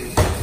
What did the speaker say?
is